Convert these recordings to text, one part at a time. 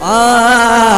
Ah.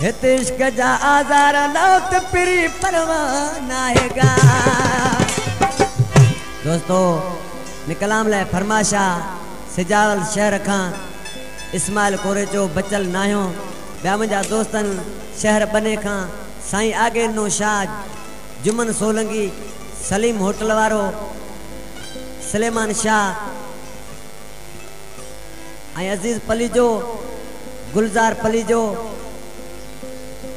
हिते इश्क जा आज़ार लौत पिरी परवाना हैगा दोस्तों, निकलाम लाइ फरमाशा सिजाल शहर खां, इस्माइल कोरेचो बचल नाहियो ॿिया मुंहिंजा दोस्तनि शहर बने खां, साईं आगे नो शाह जुमन सोलंगी, सलीम होटल वारो सलेमान शाह। ऐं अज़ीज़ पलीजो, गुलज़ार पलीजो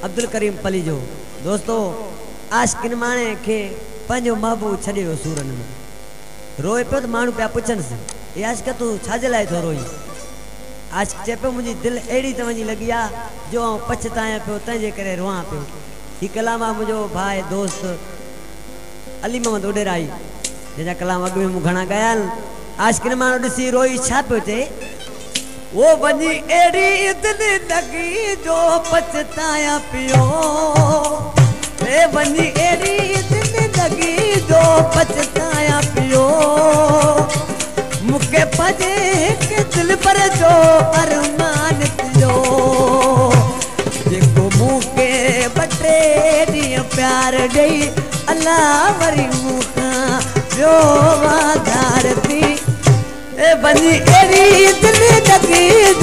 अब्दुल करीम पलीजो दोस्तो, आशिकिन माणे खे पंहिंजो महबूब छॾे वियो सूरनि में। रोए पियो त माण्हू पिया पुछनिसि हे आशिक, तूं छाजे लाइ थो रोई? आशिक चए पियो, मुंहिंजी दिलि अहिड़ी त वञी लॻी आहे, जो आउं पछतायां पियो, तंहिंजे करे रोआं पियो। हीउ कलाम आहे मुंहिंजो भाउ दोस्त अली मोहम्मद उडेराई, जंहिंजा कलाम अॻु में मूं घणा ॻाया आहिनि। आशिकिन माण्हू ॾिसी रोई, छा पियो चए? वो वञी अहिड़ी दिलि लॻी जो पछतायां पियो। हे वञी अहिड़ी दिलि लॻी जो पछतायां पियो। मूंखे भॼे हिकु दिलि पर जो अरमान थियो जेको मूंखे ॿ टे ॾींहं प्यार ॾेई अलाह वरी मूंखां ॿियो वाधार थी। ए वञी अहिड़ी दिलि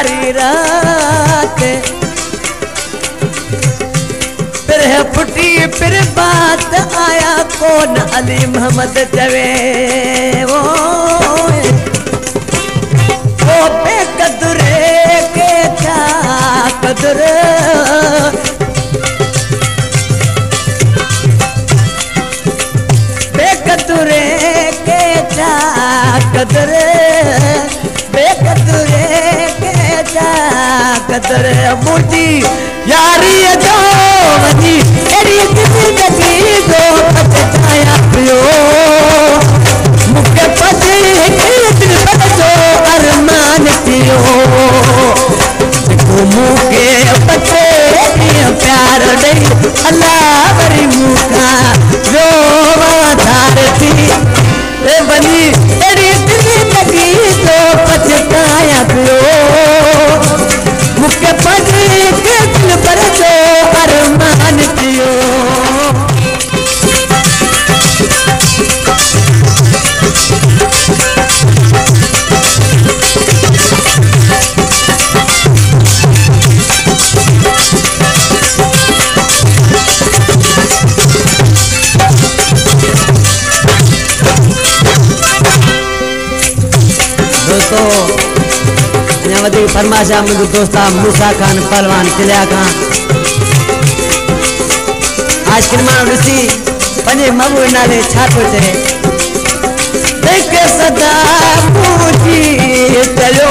गुज़ारी रात। फिर फुटी, फिर बात आया, कौन अली मोहम्मद चवे वो? ओ बेकदरे के क्या कदर? बेकदरे के क्या कदर? कदर मूर्ति यारी जो वनी एड़ी ज़िंदगी जो पछताया पियो। मूंखे अञा फरमाशा, मुझे दोस्ता मूसा ख़ान, पहलवान किलिया खां आशिकिन माण्हू ॾिसी पंहिंजे महबूब नाले छा थो। देख सदा पूजी चयो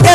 सदा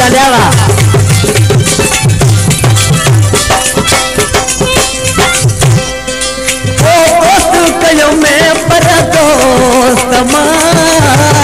ॻाल्हाया दोस्त कयो में पर दोस्त माँ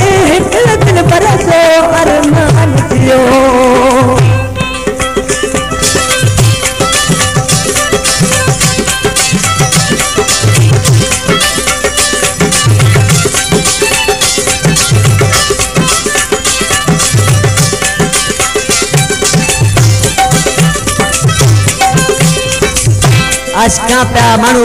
मूंखे पजे हिकु दिल पर जो अरमान थियो आशिका पिया माण्हू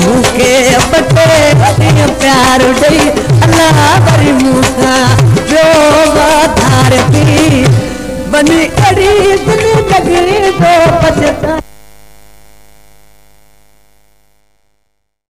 मूंखे पटे प्यार डई अल्लाह वरी मुखा जो वाधार थी। बनी अड़ी, बनी लगी जो पछताया